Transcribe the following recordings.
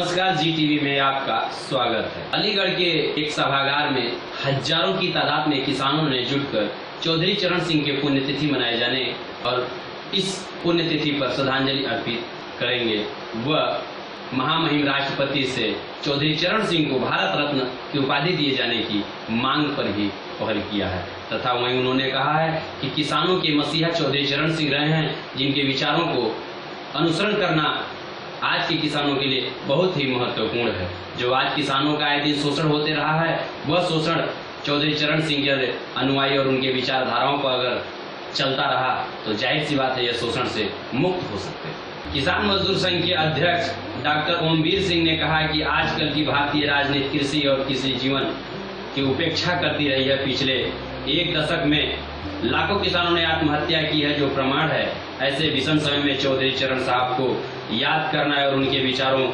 जी TV में आपका स्वागत है। अलीगढ़ के एक सभागार में हज़ारों की तादाद में किसानों ने जुटकर चौधरी चरण सिंह के पुण्यतिथि मनाए जाने और इस पुण्यतिथि पर श्रद्धांजलि अर्पित करेंगे। वह महामहिम राष्ट्रपति से चौधरी चरण सिंह को भारत रत्न की उपाधि दिए जाने की मांग पर ही पहल किया है। तथा वहीं उन्होंने कहा है कि किसानों के मसीहा चौधरी चरण सिंह रहे हैं, जिनके विचारों को अनुसरण करना आज के किसानों के लिए बहुत ही महत्वपूर्ण है। जो आज किसानों का आए दिन शोषण होते रहा है, वह शोषण चौधरी चरण सिंह के अनुयायी और उनके विचारधाराओं पर अगर चलता रहा तो ज़ाहिर सी बात है यह शोषण से मुक्त हो सकते हैं। किसान मजदूर संघ के अध्यक्ष डॉक्टर ओमवीर सिंह ने कहा कि आजकल की भारतीय राजनीति कृषि और कृषि जीवन की उपेक्षा करती रही है। पिछले एक दशक में लाखों किसानों ने आत्महत्या की है, जो प्रमाण है। ऐसे विषम समय में चौधरी चरण साहब को याद करना है और उनके विचारों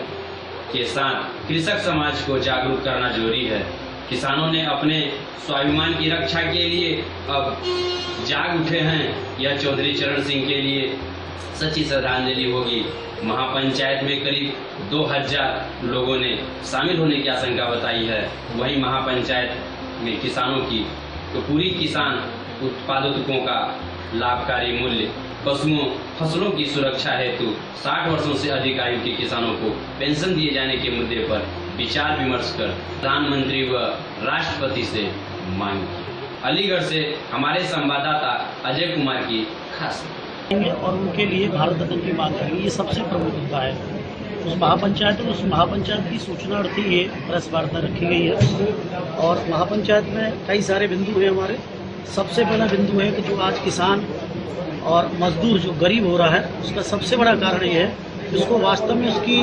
के साथ कृषक समाज को जागरूक करना ज़रूरी है। किसानों ने अपने स्वाभिमान की रक्षा के लिए अब जाग उठे हैं। यह चौधरी चरण सिंह के लिए सच्ची श्रद्धांजलि होगी। महापंचायत में करीब 2000 लोगों ने शामिल होने की आशंका बताई है। वहीं महापंचायत में किसानों की तो पूरी किसान उत्पादकों का लाभकारी मूल्य पशुओं, फ़सलों की सुरक्षा हेतु 60 वर्षों से अधिक आयु के किसानों को पेंशन दिए जाने के मुद्दे पर विचार विमर्श कर प्रधानमंत्री व राष्ट्रपति से मांग की। अलीगढ़ से हमारे संवाददाता अजय कुमार की खास और उनके लिए भारत रत्न की मांग करेंगे। ये सबसे प्रमुख मुद्दा है। उस महापंचायत और उस महापंचायत की सूचना अर्थी ये प्रेस वार्ता रखी गई है। और महापंचायत में कई सारे बिंदु हैं हमारे। सबसे पहला बिंदु है कि जो आज किसान और मजदूर जो गरीब हो रहा है, उसका सबसे बड़ा कारण ये है कि उसको वास्तव में उसकी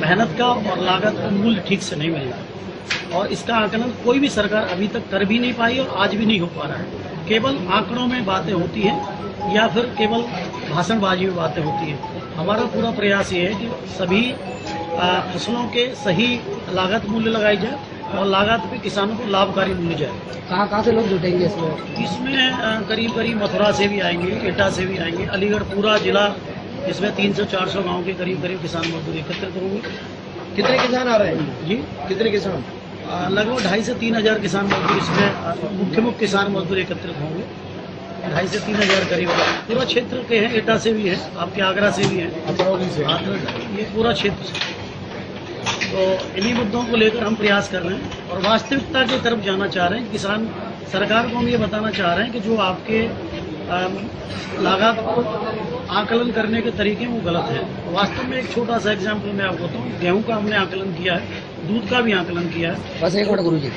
मेहनत का और लागत का मूल्य ठीक से नहीं मिल रहा और इसका आकलन कोई भी सरकार अभी तक कर भी नहीं पाई और आज भी नहीं हो पा रहा है। केवल आंकड़ों में बातें होती हैं या फिर केवल भाषणबाजी में बातें होती हैं। हमारा पूरा प्रयास ये है कि सभी फ़सलों के सही लागत मूल्य लगाई जाए और लागत भी किसानों को लाभकारी मिल जाए। कहाँ कहाँ से लोग जुटेंगे इसमें? इसमें करीब करीब मथुरा से भी आएँगे एटा से भी आएँगे अलीगढ़ पूरा जिला इसमें 300-400 गाँव के करीब करीब किसान मजदूर एकत्रित होंगे कितने किसान आ रहे हैं? जी? कितने किसान? लगभग ढाई से तीन हज़ार किसान मजदूर इसमें मुख्य मुख्य किसान मजदूर एकत्रित होंगे। ढाई से तीन हज़ार करीब। पूरा क्षेत्र के हैं एटा से भी है आपके आगरा से भी है। ये पूरा क्षेत्र तो इन्हीं मुद्दों को लेकर हम प्रयास कर रहे हैं और वास्तविकता की तरफ़ जाना चाह रहे हैं। किसान सरकार को हम ये बताना चाह रहे हैं कि जो आपके लागत को आकलन करने के तरीके वो गलत है। वास्तव में एक छोटा सा एग्ज़ाम्पल मैं आपको बताऊँ। गेहूँ का हमने आकलन किया है, दूध का भी आकलन किया है। बस एक गुरु जी